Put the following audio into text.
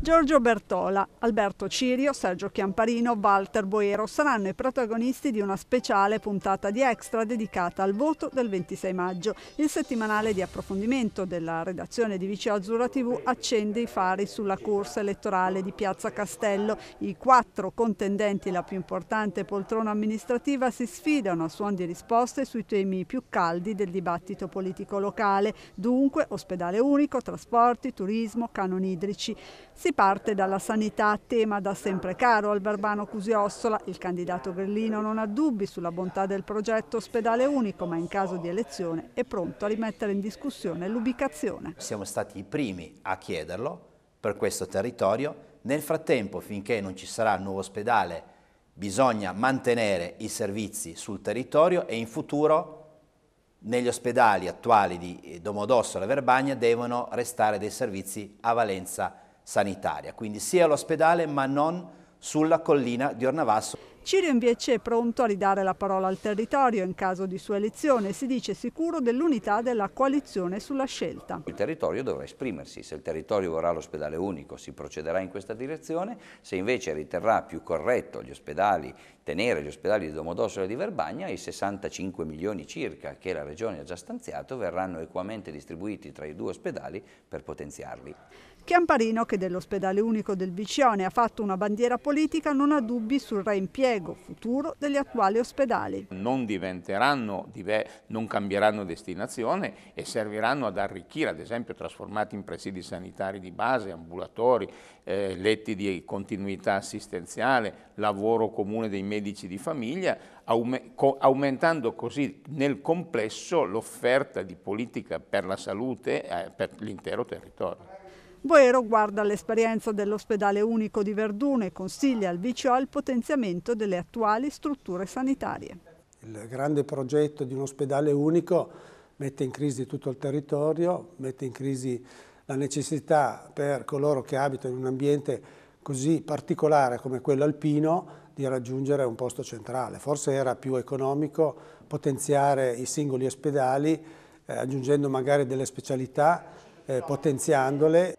Giorgio Bertola, Alberto Cirio, Sergio Chiamparino, Walter Boero saranno i protagonisti di una speciale puntata di Extra dedicata al voto del 26 maggio. Il settimanale di approfondimento della redazione di Vice Azzurra TV accende i fari sulla corsa elettorale di Piazza Castello. I quattro contendenti la più importante poltrona amministrativa si sfidano a suon di risposte sui temi più caldi del dibattito politico locale, dunque ospedale unico, trasporti, turismo, canoni idrici. Si parte dalla sanità, tema da sempre caro al Verbano Cusiossola. Il candidato grillino non ha dubbi sulla bontà del progetto ospedale unico, ma in caso di elezione è pronto a rimettere in discussione l'ubicazione. Siamo stati i primi a chiederlo per questo territorio. Nel frattempo, finché non ci sarà il nuovo ospedale, bisogna mantenere i servizi sul territorio e in futuro negli ospedali attuali di Domodossola e Verbagna devono restare dei servizi a valenza sanitaria, quindi sia all'ospedale ma non sulla collina di Ornavasso. Cirio invece è pronto a ridare la parola al territorio in caso di sua elezione e si dice sicuro dell'unità della coalizione sulla scelta. Il territorio dovrà esprimersi, se il territorio vorrà l'ospedale unico si procederà in questa direzione, se invece riterrà più corretto gli ospedali, tenere gli ospedali di Domodossola e di Verbagna, i 65 milioni circa che la Regione ha già stanziato verranno equamente distribuiti tra i due ospedali per potenziarli. Chiamparino, che dell'ospedale unico del Vicione ha fatto una bandiera politica, non ha dubbi sul reimpiego futuro degli attuali ospedali. Non diventeranno, non cambieranno destinazione e serviranno ad arricchire, ad esempio trasformati in presidi sanitari di base, ambulatori, eh, letti di continuità assistenziale, lavoro comune dei medici di famiglia, aumentando così nel complesso l'offerta di politica per la salute eh, per l'intero territorio. Boero guarda l'esperienza dell'ospedale unico di Verdune e consiglia al VCO il potenziamento delle attuali strutture sanitarie. Il grande progetto di un ospedale unico mette in crisi tutto il territorio, mette in crisi la necessità per coloro che abitano in un ambiente così particolare come quello alpino di raggiungere un posto centrale. Forse era più economico potenziare i singoli ospedali eh, aggiungendo magari delle specialità, eh, potenziandole.